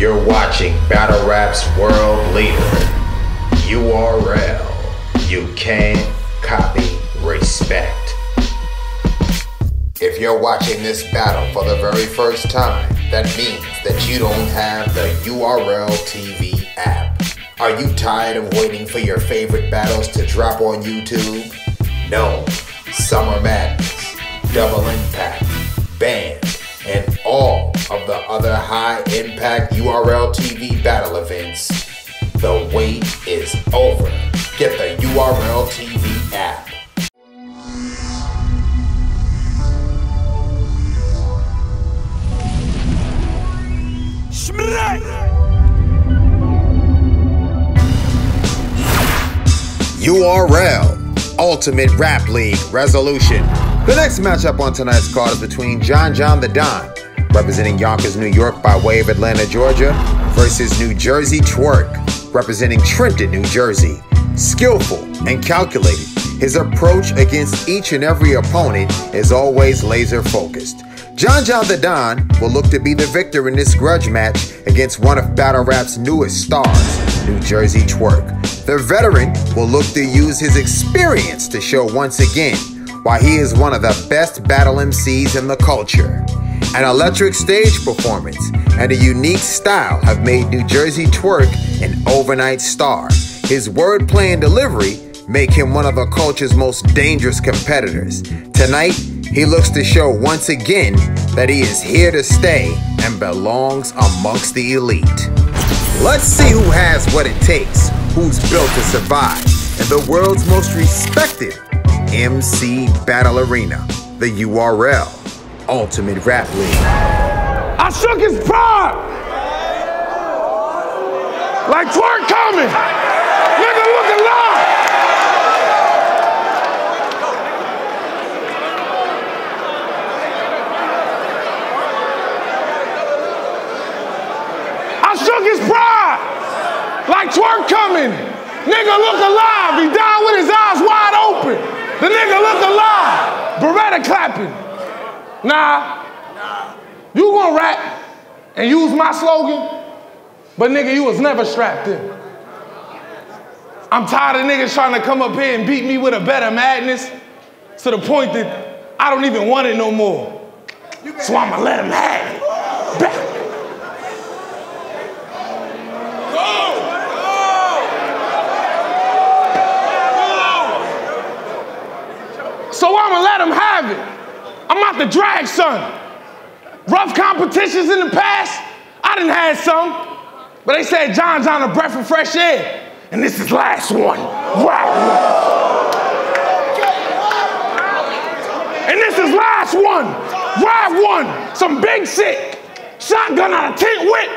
You're watching Battle Rap's world leader. URL. You can't copy respect. If you're watching this battle for the very first time, that means that you don't have the URL TV app. Are you tired of waiting for your favorite battles to drop on YouTube? No. Summer Madness, Double Impact, Band, and all of the other high impact URL TV battle events. The wait is over. Get the URL TV app. URL Ultimate Rap League Resolution. The next matchup on tonight's card is between John John Da Don, representing Yonkers, New York by way of Atlanta, Georgia, versus Nu Jersey Twork, representing Trenton, New Jersey. Skillful and calculated, his approach against each and every opponent is always laser focused. John John Da Don will look to be the victor in this grudge match against one of Battle Rap's newest stars, Nu Jersey Twork. The veteran will look to use his experience to show once again why he is one of the best battle MCs in the culture. An electric stage performance and a unique style have made Nu Jersey Twork an overnight star. His wordplay and delivery make him one of the culture's most dangerous competitors. Tonight, he looks to show once again that he is here to stay and belongs amongst the elite. Let's see who has what it takes, who's built to survive, in the world's most respected MC Battle Arena, the URL Ultimate Rap League. I shook his pride. Like twerk coming. Nigga, look alive. I shook his pride. Like twerk coming. Nigga, look alive. He died with his eyes wide open. The nigga look alive. Beretta clapping. Nah. You gonna rap and use my slogan, but nigga, you was never strapped in. I'm tired of niggas trying to come up here and beat me with a better madness to the point that I don't even want it no more. So I'ma let them have it. Back. So I'ma let them have it. I'm out the drag, son. Rough competitions in the past, I didn't have some. But they said John's on a breath of fresh air. And this is last one. Wow. And this is last one. Ride one. Some big shit. Shotgun out of tent whip.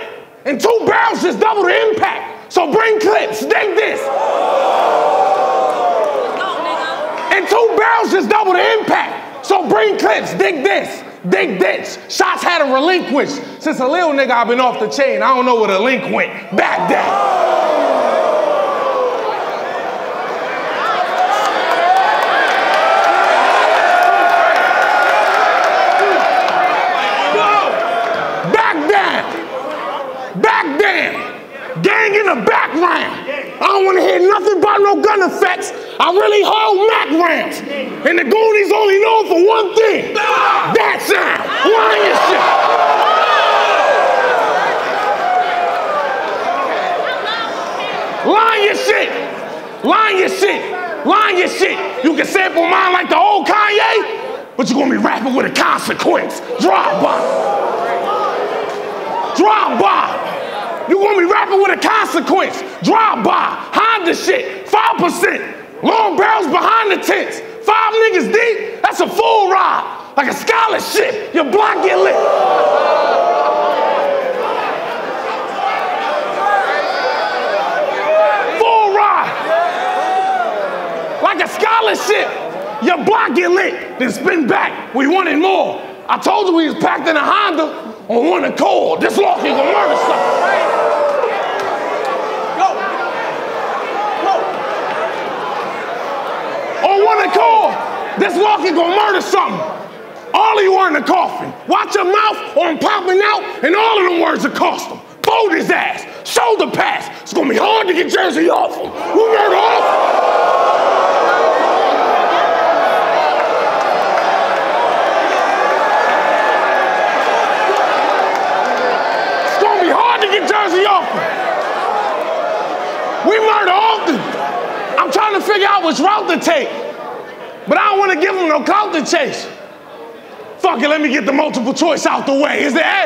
And two barrels just double the impact. So bring clips. Dig this. And two barrels just double the impact. So bring clips. Dig this. Dig this. Shots had to relinquish. Since a little nigga, I've been off the chain. I don't know where the link went. Back that. Back down. Back down. Gang in the background. I don't want to hear nothing about no gun effects. I really hold Mac rounds. And the Goonies only known for one thing. That sound. Lion shit. Line your shit. Line your shit. Line your shit. You can sample mine like the old Kanye, but you're gonna be rapping with a consequence. Drop by. Drop by. You gonna be rapping with a consequence. Drop by. Honda shit. 5%. Long barrels behind the tents. Five niggas deep. That's a full ride. Like a scholarship. Your block get lit. Full ride. Like a scholarship. Your block get lit. Then spin back. We wanted more. I told you we was packed in a Honda on one accord. This law can go murder something. Go. Go. On one accord, this law gonna murder something. All of you are in the coffin. Watch your mouth or I'm popping out, and all of them words will cost them. Fold his ass. Shoulder pass. It's gonna be hard to get Jersey off him. We murder off. It's gonna be hard to get Jersey off him. We murder. I'm trying to figure out which route to take. But I don't want to give him no clout to chase. Fuck it, let me get the multiple choice out the way. Is it A?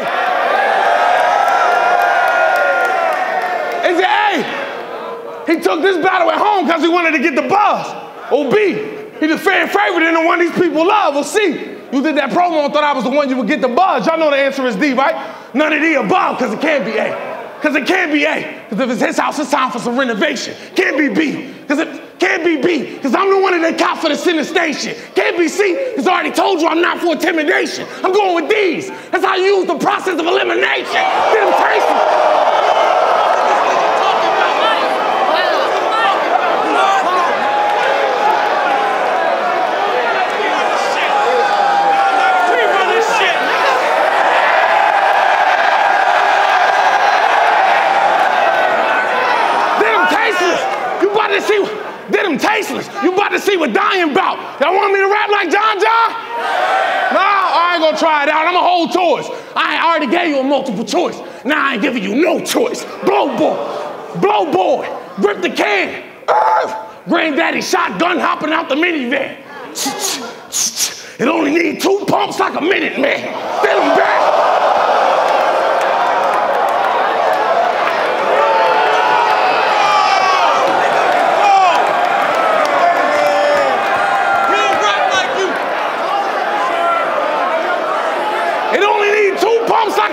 Is it A? He took this battle at home because he wanted to get the buzz. Or B, he the fan favorite and the one these people love. Or C, you did that promo and thought I was the one you would get the buzz. Y'all know the answer is D, right? None of the above because it can't be A. Because it can't be A. Because if it's his house, it's time for some renovation. Can't be B. Because it can't be B. Because I'm that cop for the center station. Can't be C. Because already told you I'm not for intimidation. I'm going with these. That's how you use the process of elimination. Tasty. Did him tasteless. You about to see, did him tasteless. You about to see what dying about. Y'all want me to rap like John John? No, I ain't gonna try it out. I'm a whole choice. I already gave you a multiple choice. Now I ain't giving you no choice. Blow boy, blow boy, rip the can. Earth. Granddaddy shotgun hopping out the minivan. It only need two pumps like a minute, man. Fill him back.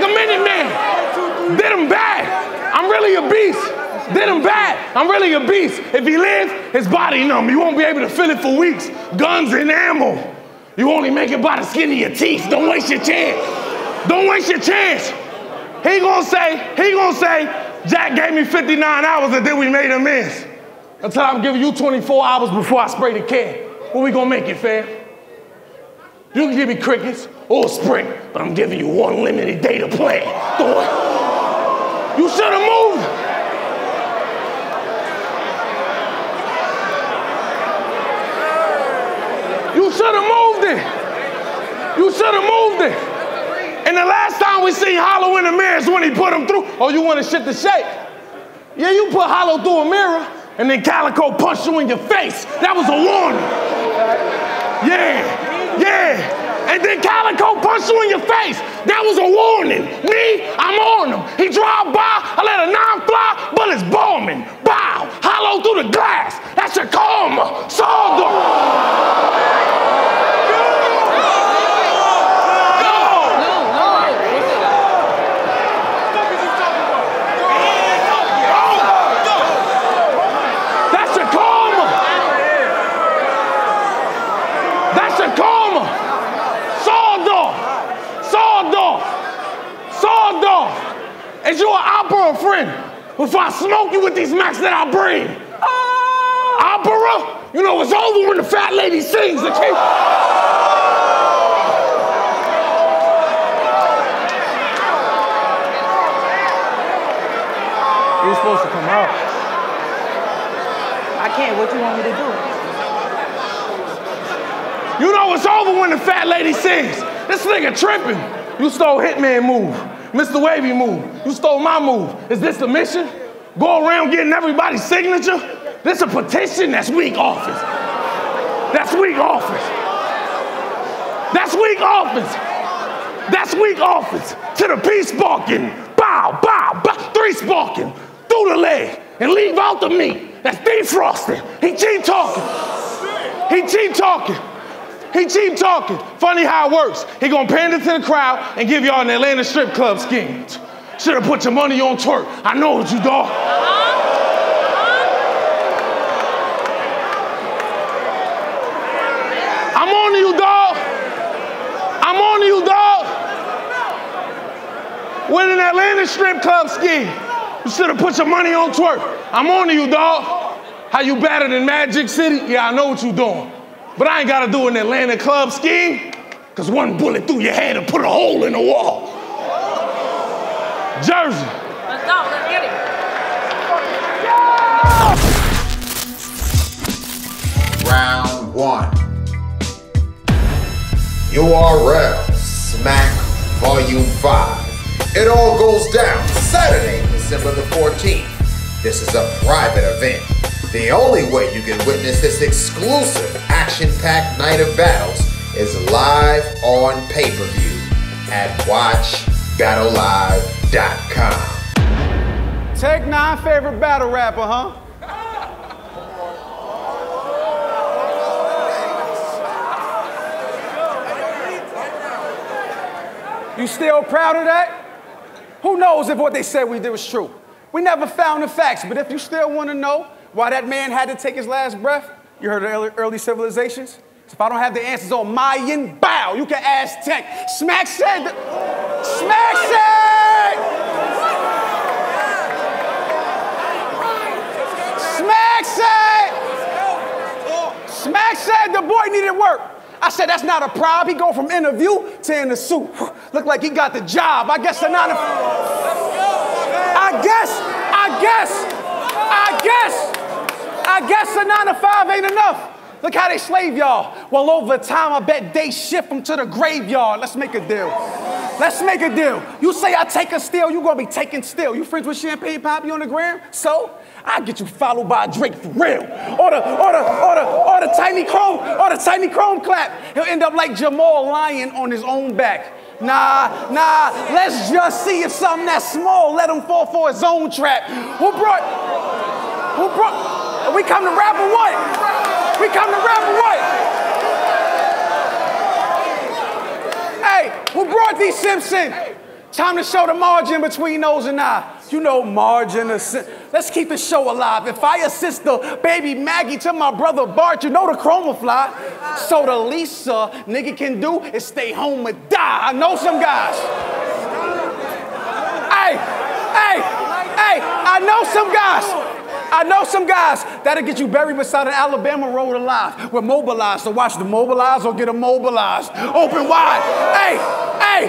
A minute man. Did him bad. I'm really a beast. Did him bad. I'm really a beast. If he lives, his body numb. You won't be able to feel it for weeks. Guns and ammo. You only make it by the skin of your teeth. Don't waste your chance. Don't waste your chance. He gonna say, he gonna say, Jack gave me 59 hours and then we made amends. Until I'm giving you 24 hours before I spray the can. When we gonna make it, fam? You can give me crickets or sprint, but I'm giving you one limited day to play. You should have moved. You should have moved it. You should have moved it. And the last time we seen Hollow in the mirror is when he put him through. Oh, you want to shit the shape? Yeah, you put Hollow through a mirror, and then Calicoe punched you in your face. That was a warning. Yeah, yeah. And then Calicoe punched you in your face. That was a warning. Me, I'm on him. He drive by, I let a nine fly, bullets bombing. Bow, hollow through the glass. That's your karma. Sawdust. That's your karma. That's your karma. Sawdust. Sawdust. Sawdust. Is you an opera friend? Before I smoke you with these max that I bring. Oh. Opera? You know it's over when the fat lady sings. The king. You're supposed to come out. I can't. What you want me to do? You know it's over when the fat lady sings. This nigga tripping. You stole Hitman move. Mr. Wavy move. You stole my move. Is this the mission? Go around getting everybody's signature? This a petition? That's weak office. That's weak office. That's weak office. That's weak office. To the peace sparking. Bow, bow, bow. Three sparking. Through the leg. And leave out the meat. That's defrosting. He cheap talking. He cheap talking. He cheap talking. Funny how it works. He gonna pander to the crowd and give y'all an Atlanta strip club scheme. Should have put your money on twerk. I know what you dog. I'm on to you, dog. I'm on to you, dog. With an Atlanta strip club scheme. You should have put your money on twerk. I'm on to you, dog. How you better than Magic City? Yeah, I know what you doing. But I ain't gotta do an Atlanta club scheme, cause one bullet through your head and put a hole in the wall. Jersey. Let's go, let's get him. Round one. URL Smack Volume 5. It all goes down Saturday, December the 14th. This is a private event. The only way you can witness this exclusive action packed night of battles is live on pay per view at WatchBattleLive.com. Take nine favorite battle rapper, huh? You still proud of that? Who knows if what they said we did was true? We never found the facts, but if you still want to know why that man had to take his last breath, you heard of early, early civilizations? If I don't have the answers on Mayan, bow, you can ask Tech. Smack said, Smack said, Smack said, Smack said the boy needed work. I said, that's not a problem. He go from interview to in the suit. Look like he got the job. I guess nine to I guess, I guess, I guess, I guess the nine to five ain't enough. Look how they slave y'all. Well, over time, I bet they shift them to the graveyard. Let's make a deal. Let's make a deal. You say I take a steal, you gonna be taking still. You friends with Champagne Papi on the gram? So I get you followed by Drake for real. Or the, or the, or the, or the tiny chrome, or the tiny chrome clap. He'll end up like Jamal lying on his own back. Nah, nah, let's just see if something that small let him fall for his own trap. Who brought, who brought, we come to rap or what? We come to rap or what? Hey, who brought these Simpson? Time to show the margin between those and I. You know, margin. assi- Let's keep the show alive. If I assist the baby Maggie to my brother Bart, you know the chroma fly. So the least a nigga can do is stay home or die. I know some guys. Hey, hey, hey, I know some guys. I know some guys that'll get you buried beside an Alabama road alive. We're mobilized to watch the mobilized or get immobilized. Open wide. Hey, hey,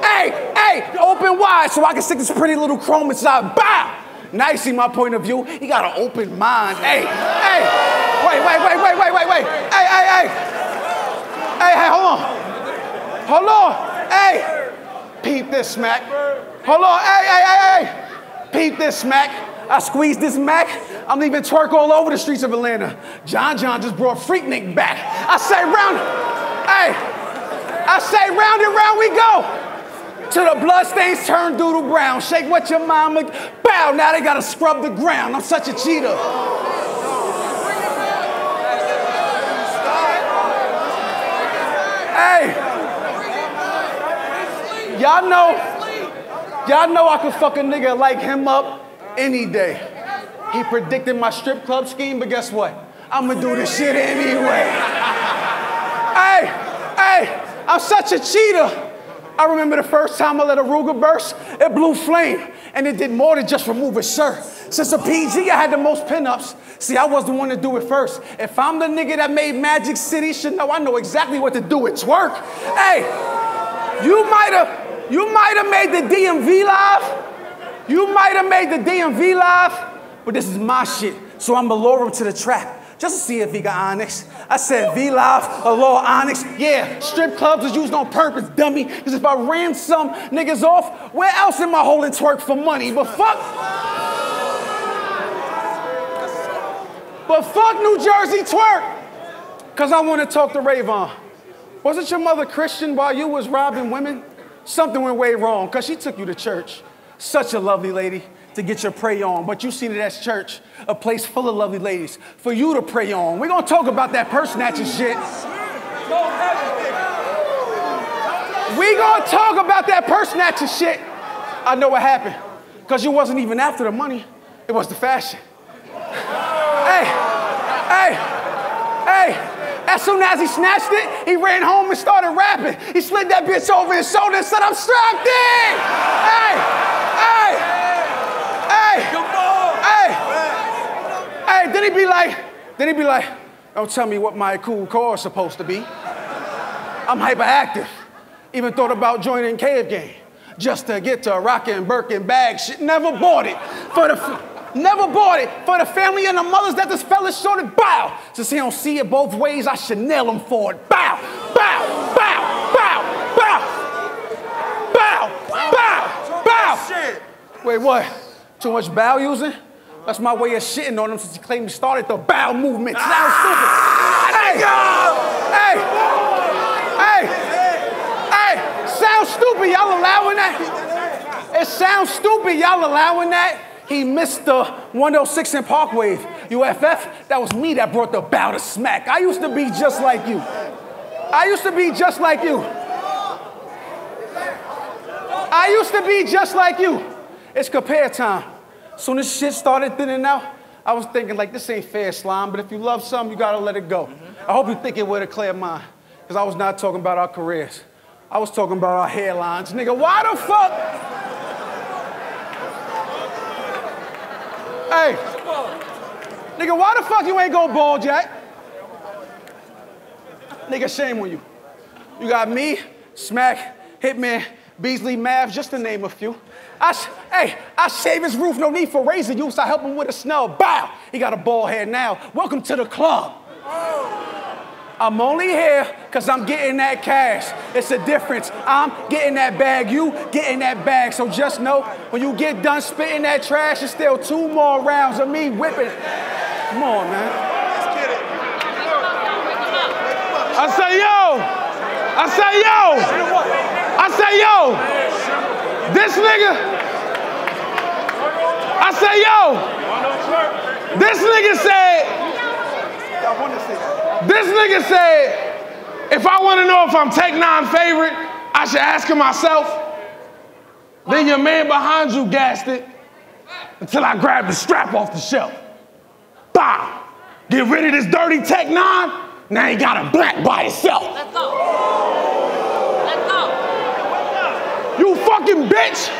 hey, hey, open wide so I can stick this pretty little chrome inside. Bow! Now you see my point of view. He got an open mind. Hey, hey, wait, wait, wait, wait, wait, wait, wait. Hey, hey, hey. Hey, hey, hold on. Hold on. Hey, peep this smack. Hold on. Hey, hey, hey, hey. Peep this smack. I squeezed this Mac. I'm leaving twerk all over the streets of Atlanta. John John just brought Freaknik back. I say round, hey, I say round and round we go. Till the bloodstains turn doodle brown. Shake what your mama, bow. Now they gotta scrub the ground. I'm such a cheater. Hey, y'all know, y'all know I could fuck a nigga like him up any day. He predicted my strip club scheme, but guess what? I'ma do this shit anyway. hey, hey, I'm such a cheater. I remember the first time I let a Ruger burst, it blew flame, and it did more than just remove a shirt. Since a PG, I had the most pinups. See, I was the one to do it first. If I'm the nigga that made Magic City, should know I know exactly what to do with twerk. Hey, you might have, you might have made the DMV live. You might have made the DMV live, but this is my shit. So I'm gonna lure him to the trap just to see if he got Onyx. I said V Live, a law Onyx. Yeah, strip clubs is used on purpose, dummy. Because if I ran some niggas off, where else am I holding twerk for money? But fuck. But fuck Nu Jersey Twork. Cause I want to talk to Rayvon. Wasn't your mother Christian while you was robbing women? Something went way wrong, cause she took you to church. Such a lovely lady to get your pray on, but you seen it as church, a place full of lovely ladies for you to pray on. We're gonna talk about that purse snatching shit. We gonna talk about that purse snatching shit. I know what happened, cause you wasn't even after the money, it was the fashion. Hey, hey, hey. As soon as he snatched it, he ran home and started rapping. He slid that bitch over his shoulder and said, I'm strapped in. Hey, hey, hey, hey, hey. Then he be like, then he be like, don't tell me what my cool core is supposed to be. I'm hyperactive. Even thought about joining Cave Game. just to get to rockin' Birkin bag shit. Never bought it for the. Never bought it for the family and the mothers that this fella shorted. Bow. Since he don't see it both ways, I should nail him for it. Bow, bow, bow, bow, bow, bow, bow, Wait, what? Too much bow using? That's my way of shitting on him since he claimed he started the bow movement. Sounds stupid. Ah, hey, hey, hey, hey, sounds stupid. Y'all allowing that? It sounds stupid. Y'all allowing that? He missed the 106 in Parkway. UFF, that was me that brought the bow to smack. I used to be just like you. I used to be just like you. I used to be just like you. It's compare time. Soon as shit started thinning out, I was thinking like this ain't fair slime, but if you love something, you gotta let it go. I hope you think it with a clear mind. Cause I was not talking about our careers. I was talking about our hairlines. Nigga, why the fuck? Hey, nigga, why the fuck you ain't go ball, Jack? Nigga, shame on you. You got me, Smack, Hitman, Beasley, Mav, just to name a few. I sh- hey, I shave his roof, no need for razor use. I help him with a snub. Bow! He got a bald head now. Welcome to the club. I'm only here because I'm getting that cash. It's a difference. I'm getting that bag, you getting that bag. So just know when you get done spitting that trash, it's still two more rounds of me whipping. Come on, man. I say, yo. I say, yo. I say, yo. This nigga. I say, yo. This nigga said. This nigga said, if I want to know if I'm Tech Nine favorite, I should ask him myself. Then your man behind you gassed it until I grabbed the strap off the shelf. Bow. Get rid of this dirty Tech Nine. Now he got a black by himself. Let's go. You fucking bitch.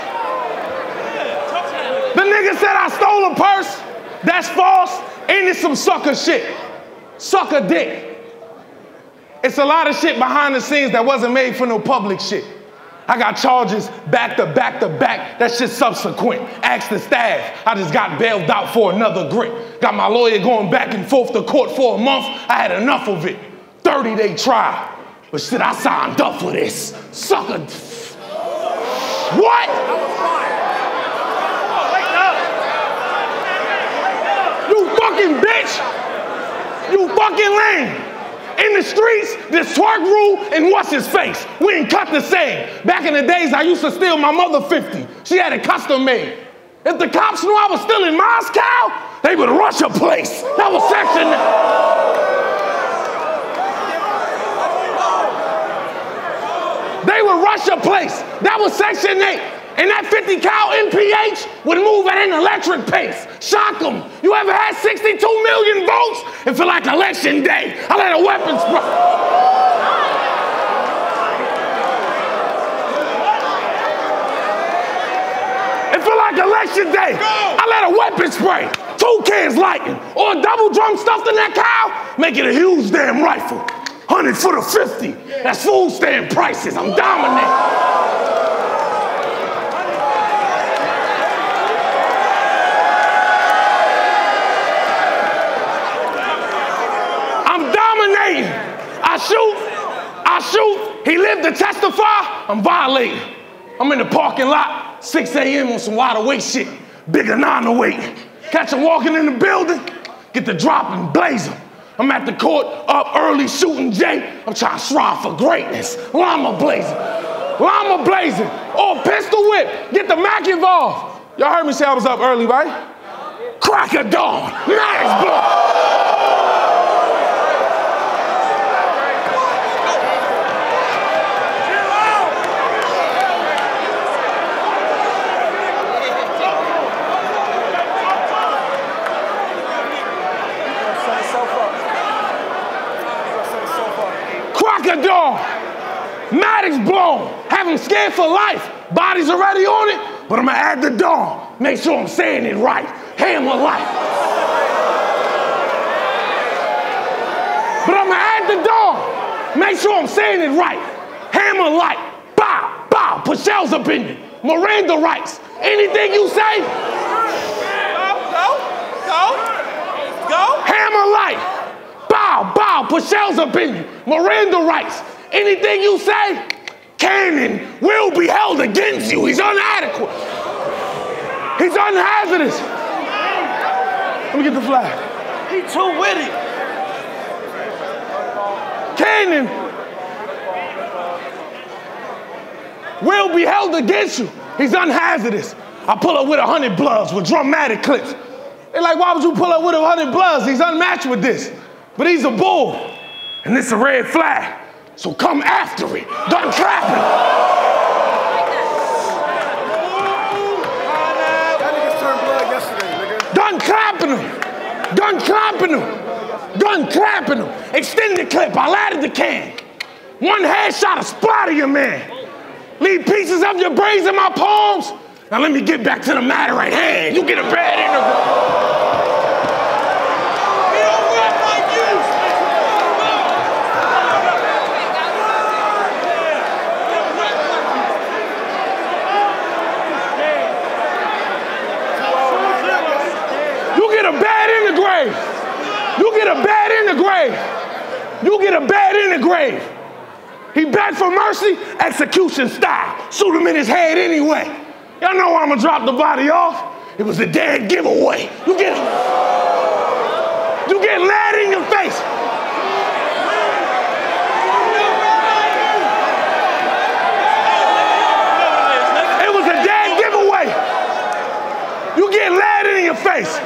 The nigga said I stole a purse. That's false. Ain't it some sucker shit? Sucker dick. It's a lot of shit behind the scenes that wasn't made for no public shit. I got charges back to back to back. That shit subsequent. Ask the staff. I just got bailed out for another grit. Got my lawyer going back and forth to court for a month. I had enough of it. 30 day trial. But shit, I signed up for this. Sucker. What? You fucking bitch. You fucking lame. In the streets, this twerk rule and what's his face? We ain't cut the same. Back in the days, I used to steal my mother 50. She had it custom made. If the cops knew I was still in Moscow, they would rush a place. That was section. They would rush a place. That was Section 8. And that 50 cal MPH would move at an electric pace. Shock them. You ever had 62 million votes and feel like election day? I let a weapon spray. It feel like election day. I let a weapon spray. Two cans lighting. Or a double drum stuffed in that cow. Make it a huge damn rifle. 100 for the 50. That's food stand prices. I'm dominating. I'm dominating. I shoot. I shoot. He lived to testify. I'm violating. I'm in the parking lot, 6 a.m. on some wide awake shit. Bigger nine awake. Catch him walking in the building. Get the drop and blaze him. I'm at the court, up early shooting Jay. I'm trying to strive for greatness. Llama blazing. Llama blazing. Or pistol whip. Get the Mac involved. Y'all heard me say I was up early, right? Crack of dawn. Nice blood. Crack of dawn. Maddox blown. Have him scared for life. Body's already on it, but I'm gonna add the dawn. Make sure I'm saying it right. Hammer life. But I'm gonna add the dawn. Make sure I'm saying it right. Hammer light. Bow, bow. Put shells up in it. Miranda rights. Anything you say, Go, go, go, go. hammer light. Bow, bow, put shells up in you. Miranda rights. Anything you say, Cannon will be held against you. He's inadequate. He's unhazardous. Let me get the flag. He too witty. Cannon will be held against you. He's unhazardous. I pull up with a hundred bloods with dramatic clips. They're like, why would you pull up with a hundred bloods? He's unmatched with this. But he's a bull. And this a red flag. So come after it. Turned blood yesterday. Done clapping him. Done clapping him. Done clapping him. Extended clip. I added the can. One headshot, a splatter your man. Leave pieces of your brains in my palms. Now let me get back to the matter at hand. You get a bad in the. He don't rap like you. You get a bad in the grave. You get a bad in the grave. You get a bad in the grave. He begged for mercy, execution style. Shoot him in his head anyway. Y'all know I'm gonna drop the body off. It was a dead giveaway. You get you get lead in your face. It was a dead giveaway. You get lead in your face.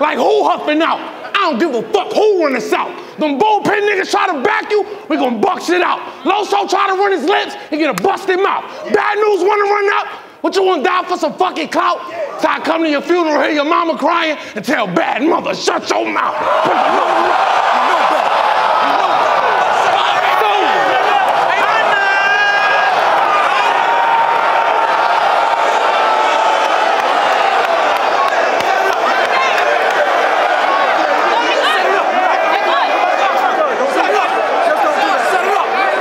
Like who huffing out? I don't give a fuck who run us out. Them bullpen niggas try to back you, we gonna buck shit out. Loso try to run his lips, he gonna bust him. Bad news wanna run out? What you wanna die for some fucking clout? So I come to your funeral, hear your mama crying, and tell bad mother, shut your mouth. Put your mouth up.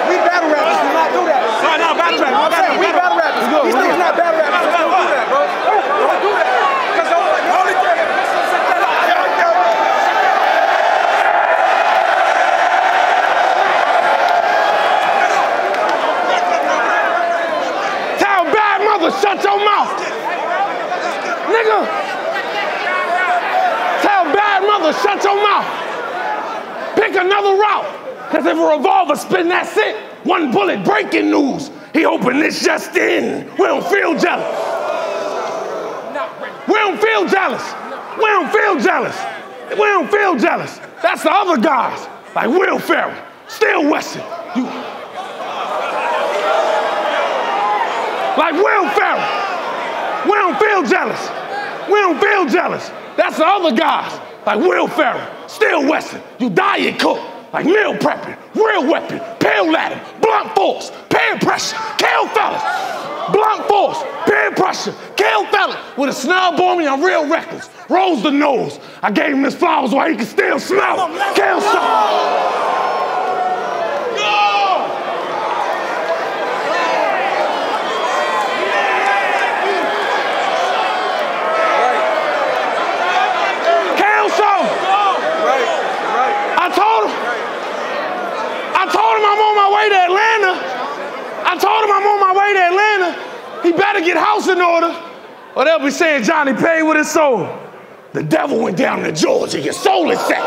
We battle rappers do not do that. No, no, battle rap. I'm saying we battle rappers. These niggas not battle rappers. Just don't do that, bro. Don't do that. Cause the only thing. Tell bad mother, shut your mouth. Nigga. Tell bad mother, shut your mouth. Pick another route. Cause if a revolver spin that shit, one bullet breaking news. He opened this just in. We don't feel jealous. We don't feel jealous. We don't feel jealous. We don't feel jealous. That's the other guys, like Will Ferrell, Still Weston. You like Will Ferrell. We don't feel jealous. We don't feel jealous. That's the other guys, like Will Ferrell, Still Weston. You die, diet cook, like meal prepping, real weapon, pill ladder, blunt force, peer pressure, kill fellas. Blunt force, peer pressure, kill fellas. With a snub on me, I'm real reckless. Rose the nose. I gave him his flowers while he could still smell. Kill some. Kill some. Right, right. I told him. I told him I'm on my way to Atlanta. I told him I'm on my way to Atlanta. He better get house in order, or they'll be saying Johnny paid with his soul. The devil went down to Georgia. Your soul is set.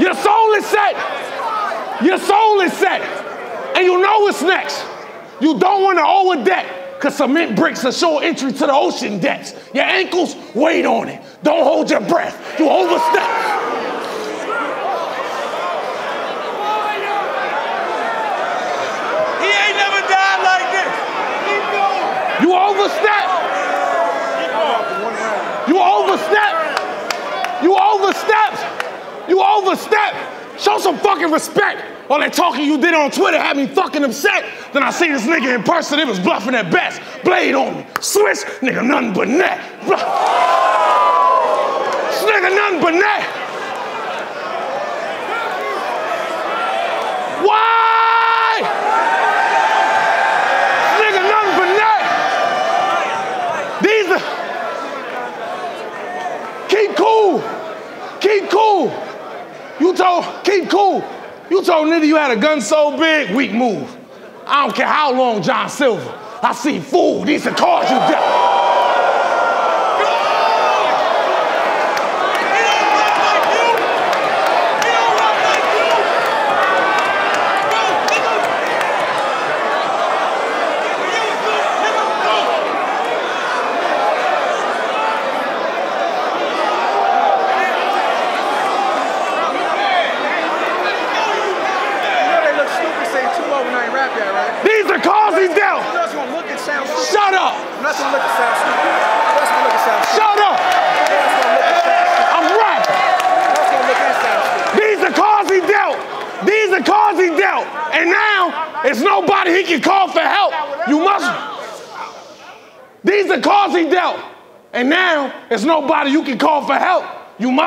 Your soul is set. Your soul is set. And you know what's next. You don't want to owe a debt because cement bricks are sure entry to the ocean depths. Your ankles, wait on it. Don't hold your breath. You overstep. He ain't never died like this. Keep going. You overstep. You overstep. You overstep. You overstep. Show some fucking respect. All that talking you did on Twitter had me fucking upset. Then I see this nigga in person, it was bluffing at best. Blade on me. Switch, nigga, nothing but net. Bluff. Nigga, nothing but net. Why? These are. Keep cool. Keep cool. You told, keep cool. You told nigga you had a gun so big, weak move. I don't care how long, John Silver. I see fool. These are cards you dealt. You know they look stupid saying 2 when I ain't rap yet, right? These are cards he You dealt. know it's gonna look and sound stupid. Shut up. That's gonna look and sound stupid. That's gonna look and sound stupid. Shut up. That's gonna look and sound stupid. I'm rapping. That's gonna look and sound stupid. These are cards he dealt. These are cards he dealt. And now it's nobody he can call for help. You must. These are cards he dealt. And now it's nobody you can call for help.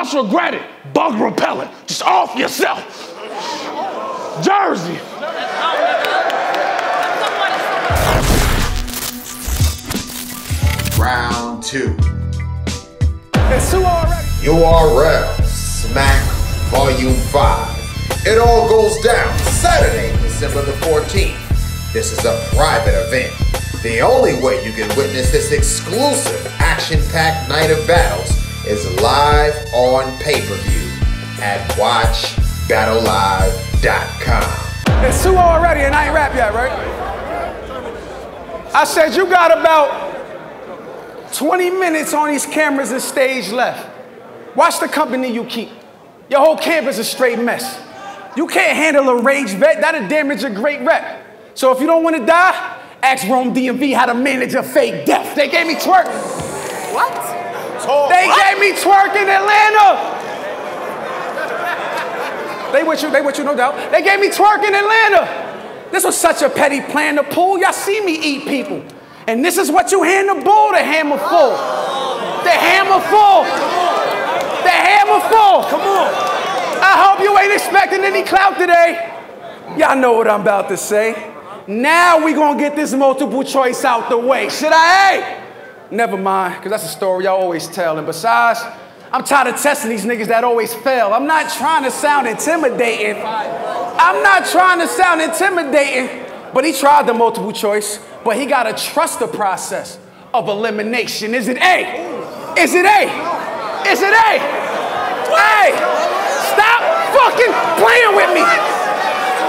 You must regret it. Bug repellent. Just off yourself. Jersey. Round two. It's 2 already. URL Smack Volume 5. It all goes down Saturday, December the 14th. This is a private event. The only way you can witness this exclusive action packed night of battles is live on pay per view at WatchBattleLive.com. It's 2 already and I ain't rap yet, right? I said you got about 20 minutes on these cameras and stage left. Watch the company you keep. Your whole camp is a straight mess. You can't handle a rage vet, that'll damage a great rep. So if you don't want to die, ask Rome DMV how to manage a fake death. They gave me twerk. What? They gave me twerk in Atlanta. They with you, they with you, no doubt. They gave me twerk in Atlanta. This was such a petty plan to pull. Y'all see me eat people. And this is what you hand the bull, the hammer full. The hammer full. The hammer full. Come on. I hope you ain't expecting any clout today. Y'all know what I'm about to say. Now we gonna get this multiple choice out the way. Should I? Hey, never mind, because that's a story y'all always tell. And besides, I'm tired of testing these niggas that always fail. I'm not trying to sound intimidating. I'm not trying to sound intimidating. But he tried the multiple choice, but he gotta trust the process of elimination. Is it A? Is it A? Is it A? Hey! Stop fucking playing with me!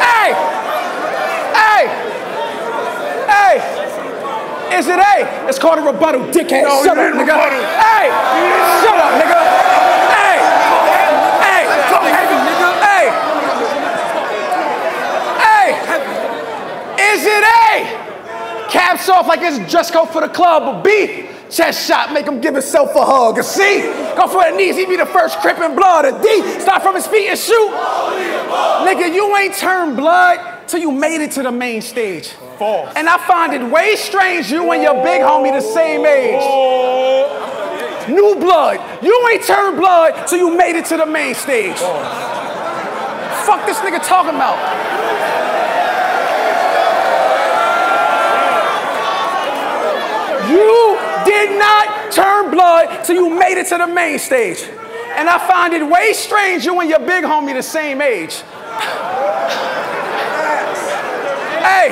Hey! Hey! Is it A? It's called a rebuttal, dickhead. No, shut up, nigga. rebuttal. Hey! Shut up, nigga. Hey! Hey! Hey! Hey! Is it A? Caps off like it's dress code for the club, but B, chest shot, make him give himself a hug. A C, go for the knees, he be the first crip in blood. A D, start from his feet and shoot. Nigga, you ain't turned blood till you made it to the main stage. False. And I find it way strange you and your big homie the same age. New blood. You ain't turned blood till you made it to the main stage. False. Fuck this nigga talking about. You did not turn blood till you made it to the main stage. And I find it way strange you and your big homie the same age. Hey,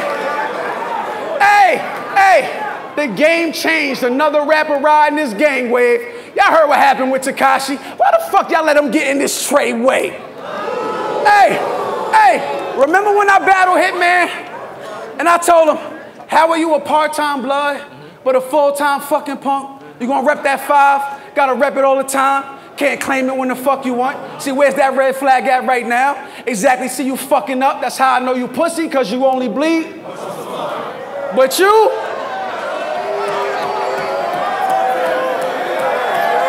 hey, hey. The game changed. Another rapper riding this gang wave. Y'all heard what happened with Tekashi. Why the fuck y'all let him get in this trade way? Hey, hey, remember when I battled Hitman? And I told him, how are you a part-time blood, but a full-time fucking punk? You gonna rep that five? Gotta rep it all the time? Can't claim it when the fuck you want. See, where's that red flag at right now? Exactly, see you fucking up. That's how I know you pussy, cause you only bleed. But you,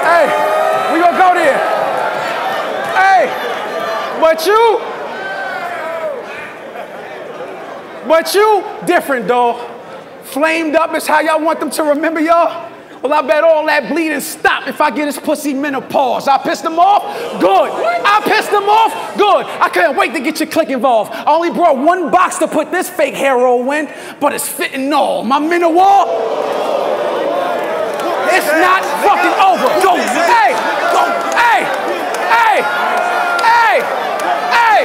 hey, we gonna go there. Hey, but you, but you different, dog. Flamed up is how y'all want them to remember y'all. Well, I bet all that bleeding stop if I get this pussy menopause. I pissed them off? Good. I pissed them off? Good. I can't wait to get your click involved. I only brought one box to put this fake hero in, but it's fitting all. My menopause. It's not fucking over. Go. Hey. Go. Hey. Hey. Hey. Hey.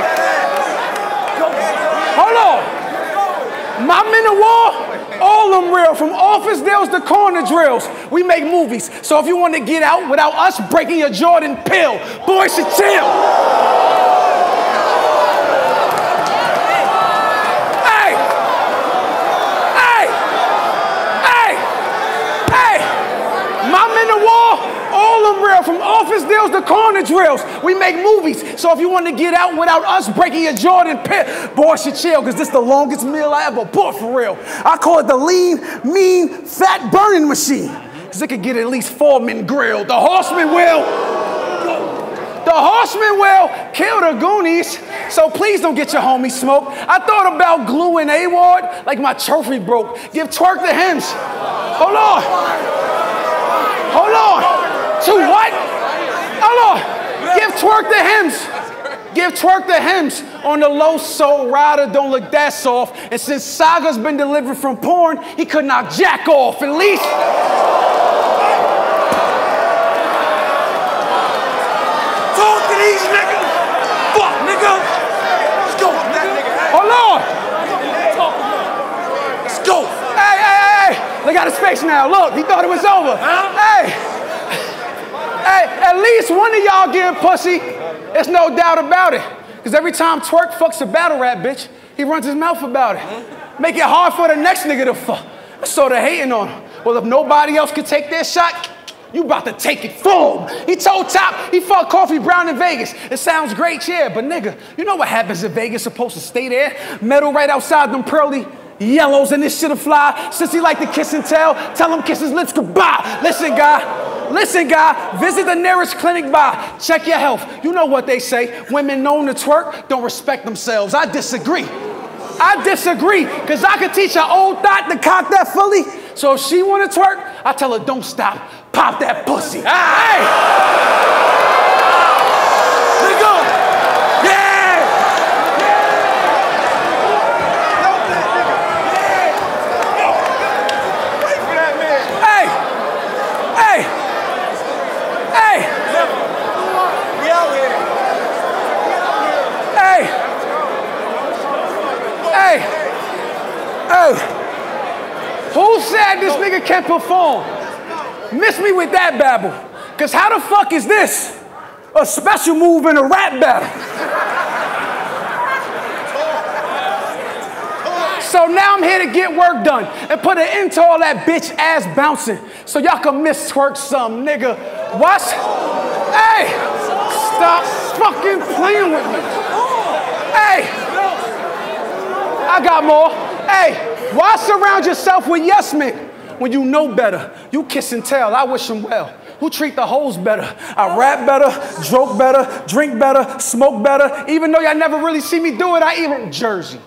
Hold on. My menopause all them real, from office deals to corner drills. We make movies. So if you want to get out without us breaking your Jordan pill, boys should chill. Hey! Hey! Hey! Hey! My men of war, from office deals to corner drills. We make movies. So if you want to get out without us breaking your Jordan pit, boy, should chill, because this the longest meal I ever bought for real. I call it the lean, mean, fat burning machine. Because it could get at least four men grilled. The horseman will. The horseman will kill the Goonies, so please don't get your homie smoked. I thought about gluing A-Ward like my trophy broke. Give Twork the hymns. Hold on. Hold on. To what? Hold on. Give Twork the hymns. Give Twork the hymns on the low soul rider. Don't look that soft. And since Saga's been delivered from porn, he could knock Jack off. At least. Talk to these niggas. Fuck, nigga. Let's go, nigga. Hold on. Let's go. Hey, hey, hey, hey. Look at his face now. Look, he thought it was over. Huh? Hey. Hey, at least one of y'all getting pussy. There's no doubt about it. Because every time Twork fucks a battle rap bitch, he runs his mouth about it. Make it hard for the next nigga to fuck. So they're hating on him. Well, if nobody else can take their shot, you about to take it him. He told Top he fucked Coffee Brown in Vegas. It sounds great, yeah, but nigga, you know what happens in Vegas? Supposed to stay there? Metal right outside them pearly yellows and this shit'll fly. Since he like to kiss and tell, tell him kiss his lips goodbye. Listen, guy, listen, guy, visit the nearest clinic by. Check your health. You know what they say. Women known to twerk don't respect themselves. I disagree. I disagree, because I could teach an old thought to cock that fully. So if she wanna twerk, I tell her don't stop, pop that pussy. Hey! Nigga. Yeah. Wait for that man. Hey! Hey! Hey! We out here. Hey! Hey! Hey! Who said this nigga can't perform? Miss me with that babble. Cause how the fuck is this a special move in a rap battle? So now I'm here to get work done and put an end to all that bitch ass bouncing so y'all can miss twerk some nigga. What? Hey! Stop fucking playing with me. Hey! I got more. Hey, why surround yourself with yes men when you know better? You kiss and tell. I wish them well. Who treat the hoes better? I rap better, joke better, drink better, smoke better. Even though y'all never really see me do it, I even Jersey.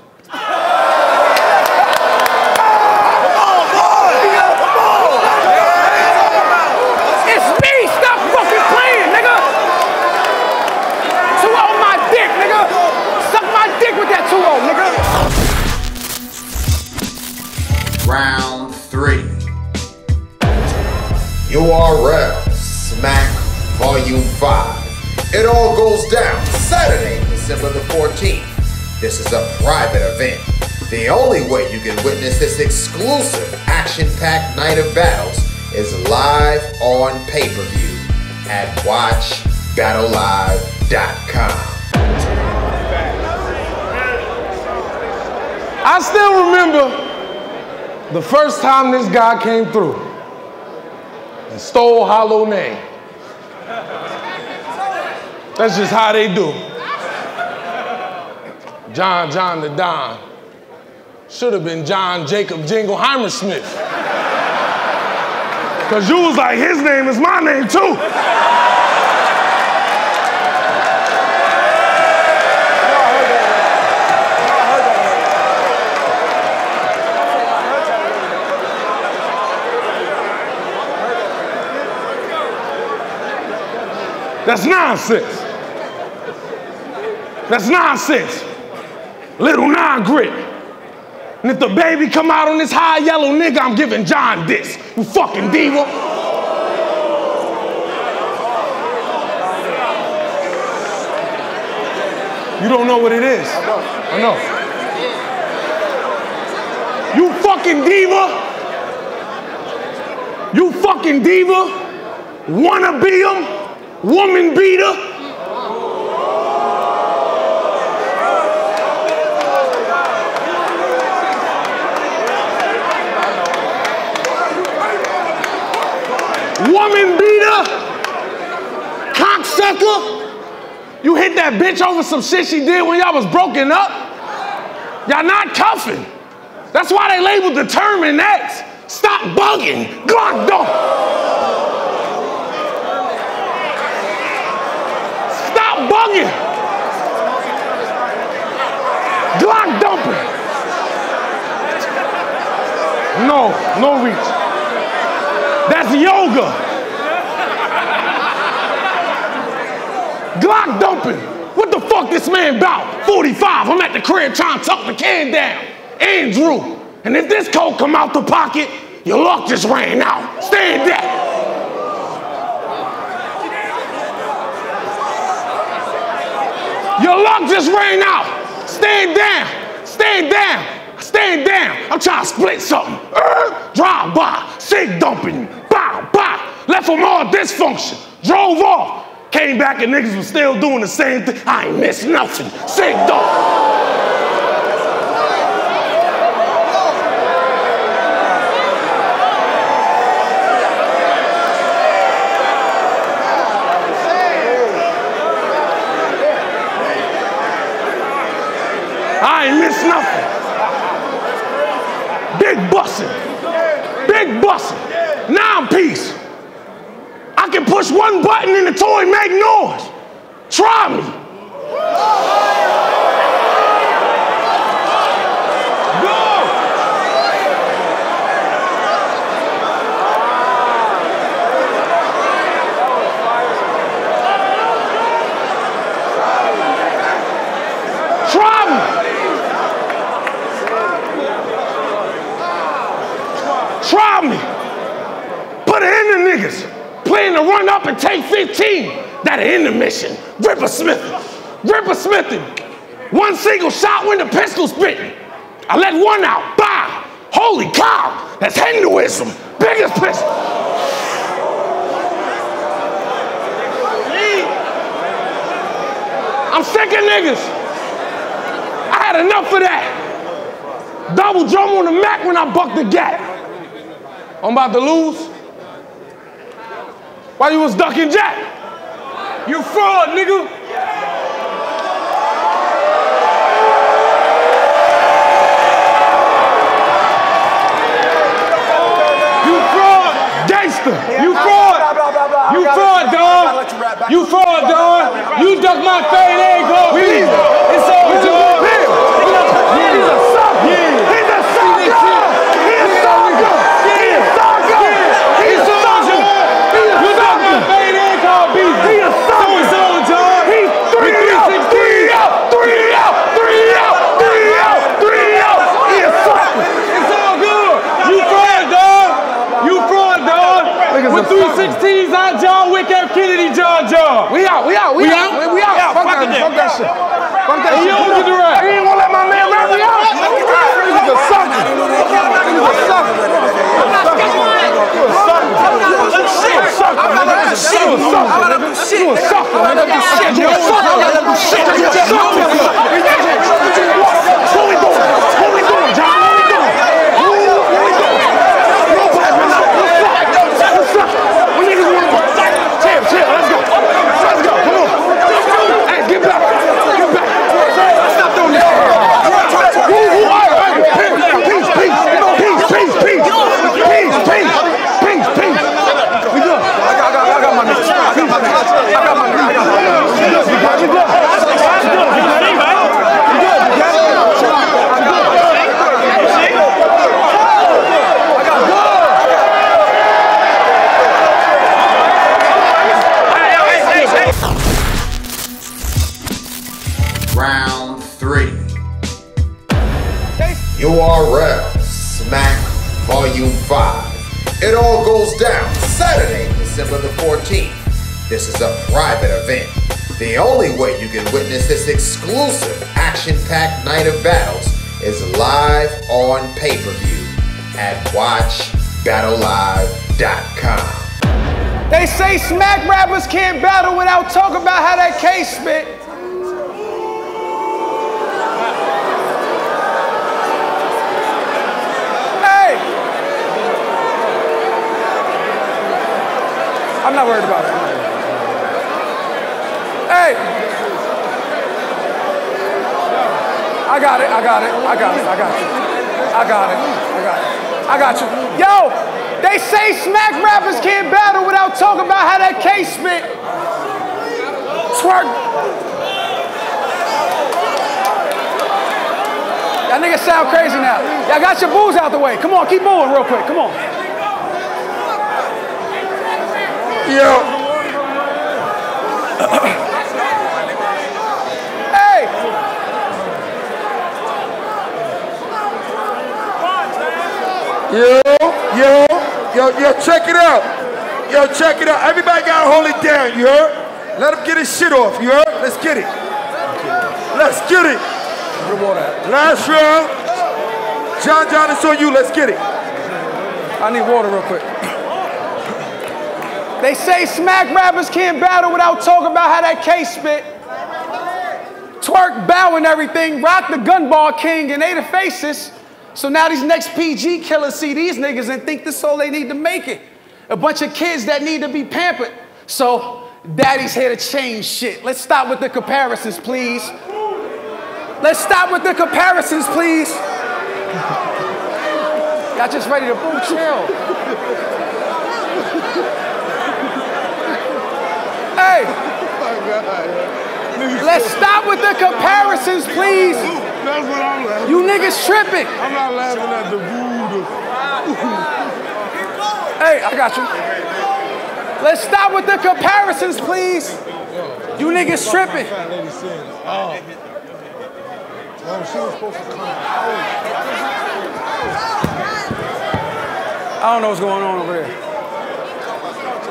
Round three. URL Smack Volume 5. It all goes down Saturday, December the 14th. This is a private event. The only way you can witness this exclusive action packed night of battles is live on pay per view at WatchBattleLive.com. I still remember the first time this guy came through and stole Hollow name. That's just how they do. John John Da Don. Should have been John Jacob Jingleheimer Smith. Cause you was like, his name is my name too. That's nonsense. That's nonsense. Little non grit. And if the baby come out on this high yellow nigga, I'm giving John this. You fucking diva. You don't know what it is. I know. You fucking diva. You fucking diva. Wanna be him. Woman beater. Woman beater. Cocksucker. You hit that bitch over some shit she did when y'all was broken up. Y'all not cuffing. That's why they labeled the term in X. Stop bugging. Glock don't. Bugging. Glock dumping. No, no reach. That's yoga. Glock dumping. What the fuck this man about? 45. I'm at the crib trying to tuck the can down. Andrew. And if this coat come out the pocket, your luck just ran out. Stand there. Your luck just ran out. Stand down. Stand down. Stand down. I'm trying to split something. Er, drive by. Sig dumping. Bow, bow. Left them all dysfunction. Drove off. Came back and niggas was still doing the same thing. I ain't missed nothing. Sig dump. I ain't missed nothing. Big bussin'. Big bussin'. Now I'm peace. I can push one button and the toy make noise. Try me. Try me. Try me. Put it in the niggas. Plan to run up and take 15 that are in the mission. Ripper Smith. Ripper Smithing. One single shot when the pistol spitting. I let one out. Bah! Holy cow! That's Hinduism. Biggest pistol. I'm sick of niggas. I had enough of that. Double drum on the Mac when I bucked the gap. I'm about to lose. Why you was ducking Jack? You fraud, nigga. You fraud. You fraud. You fraud, dog. You fraud, dog. You duck my fade egg, go. It's all, dog. He's a sucker. He's a sucker. He's a sucker. He's a sucker. He's a sucker. You duck my fade egg, go. He's a sucker. So dog. He's three out, three out, three out, three out, three out, three out. He's a sucker. It's all good. You fraud, dog. You fraud, dog. With 316s, I John Wick F. Kennedy, John John. We out, we out, we, out. We out. Fuck, that, fuck that shit. Fuck that shit. You don't get the rap. He ain't gonna let my man rap me out. He's a sucker. He's a sucker. You a sucker. You a sucker. You a sucker. You a sucker. You a sucker. You a sucker. WatchBattleLive.com. They say smack rappers can't battle without talking about how that case spit. Hey! I'm not worried about it. Hey! I got it, I got it, I got it, I got you. I got it, I got it. I got you. Yo, they say smack rappers can't battle without talking about how that case spit. Twork. That nigga sound crazy now. Y'all got your booze out the way. Come on, keep moving real quick. Come on. Yo, Hey! yo, yo, yo, yo, check it out. Yo, check it out. Everybody gotta hold it down, you heard? Let him get his shit off, you heard? Let's get it. Let's get it. Last round. John John, it's on you. Let's get it. I need water real quick. They say smack rappers can't battle without talking about how that case spit. Twork, bow and everything, rock the gunball king, and they the faces. So now these next PG killers see these niggas and think this all they need to make it. A bunch of kids that need to be pampered. So daddy's here to change shit. Let's stop with the comparisons, please. Let's stop with the comparisons, please. Y'all just ready to boom chill. Hey, oh let's stop with the comparisons, please. That's what I'm laughing. You niggas tripping. I'm not laughing at the voodoo. Hey, I got you. Let's stop with the comparisons, please. You niggas tripping. Fat lady sings. Oh. Oh, she was supposed to come. I don't know what's going on over there.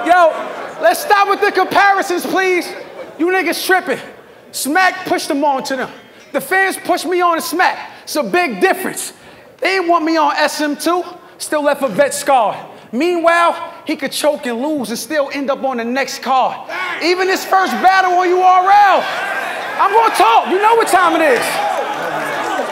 Yo, let's stop with the comparisons, please. You niggas tripping. Smack push them on to them. The fans pushed me on to Smack. It's a big difference. They didn't want me on SM2, still left a vet scarred. Meanwhile, he could choke and lose and still end up on the next card. Even his first battle on URL. I'm gonna talk. You know what time it is.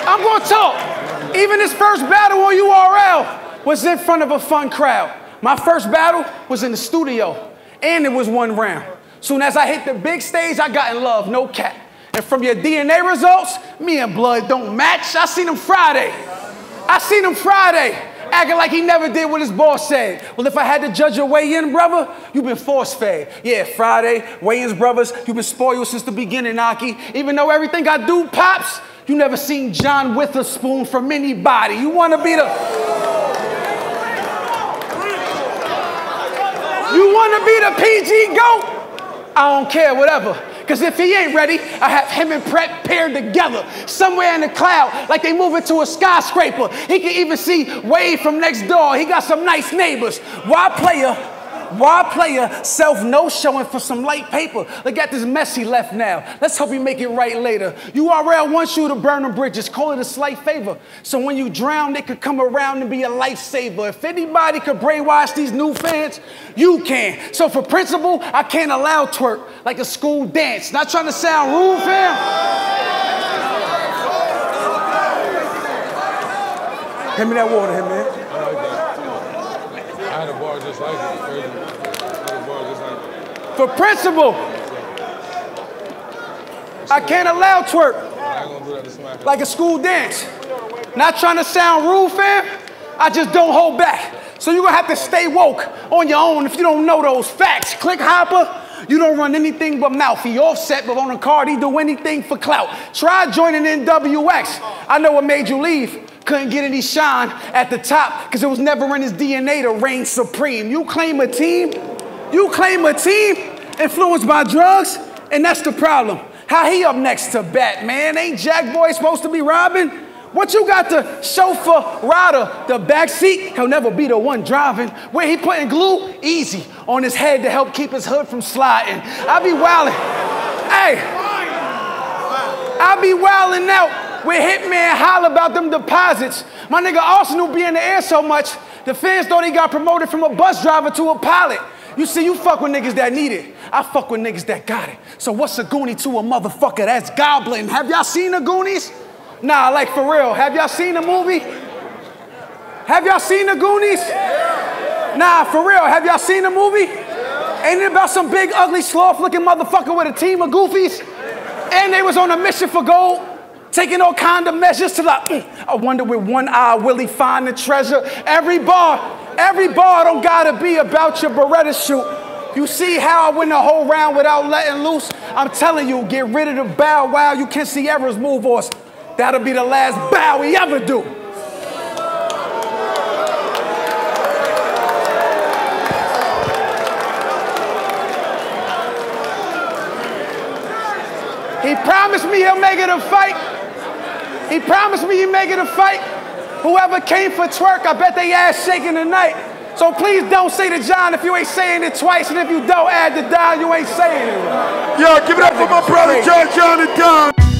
I'm gonna talk. Even his first battle on URL was in front of a fun crowd. My first battle was in the studio, and it was one round. Soon as I hit the big stage, I got in love, no cap. And from your DNA results, me and Blood don't match. I seen him Friday. I seen him Friday, acting like he never did what his boss said. Well, if I had to judge your way in, brother, you've been force fed. Yeah, Friday, weigh-ins, brothers, you've been spoiled since the beginning, Aki. Even though everything I do pops, you never seen John Witherspoon from anybody. You wanna be the You wanna be the PG GOAT? I don't care, whatever. Cause if he ain't ready, I have him and Prep paired together somewhere in the cloud, like they moving to a skyscraper. He can even see Wade from next door. He got some nice neighbors. Why player? Why player self no showing for some light paper? Look at this mess he left now. Let's hope you make it right later. URL wants you to burn the bridges, call it a slight favor. So when you drown, they could come around and be a lifesaver. If anybody could brainwash these new fans, you can. So for principle, I can't allow twerk like a school dance. Not trying to sound rude, fam. Hand me that water man. I had a bar just like it. Crazy. I had a bar just like it. For principle, I can't allow twerk. Like a school dance. Not trying to sound rude, fam. I just don't hold back. So you're gonna have to stay woke on your own if you don't know those facts. Click hopper. You don't run anything but mouth. He offset, but on a card, he do anything for clout. Try joining NWX. I know what made you leave. Couldn't get any shine at the top because it was never in his DNA to reign supreme. You claim a team, you claim a team influenced by drugs, and that's the problem. How he up next to Batman? Ain't Jack Boy supposed to be Robin? What you got the chauffeur rider, the back seat? He'll never be the one driving. Where he putting glue? Easy on his head to help keep his hood from sliding. I be wildin'. Hey, I be wildin' out Where Hitman Holla about them deposits. My nigga Arsenal be in the air so much, the fans thought he got promoted from a bus driver to a pilot. You see, you fuck with niggas that need it. I fuck with niggas that got it. So what's a Goonie to a motherfucker that's goblin? Have y'all seen the Goonies? Nah, like for real. Have y'all seen the movie? Have y'all seen the Goonies? Nah, for real. Have y'all seen the movie? Ain't it about some big, ugly, sloth-looking motherfucker with a team of goofies? And they was on a mission for gold, taking all kind of measures to like, mm, I wonder with one eye will he find the treasure? Every bar, every bar don't gotta be about your Beretta shoot. You see how I win the whole round without letting loose? I'm telling you, get rid of the bow wow. You can't see Evers move us. That'll be the last bow we ever do. He promised me he'll make it a fight. He promised me he'd make it a fight. Whoever came for twerk, I bet they ass shaking tonight. So please don't say to John if you ain't saying it twice, and if you don't add the Don, you ain't saying it. Yo, give it up for my brother John John Da Don.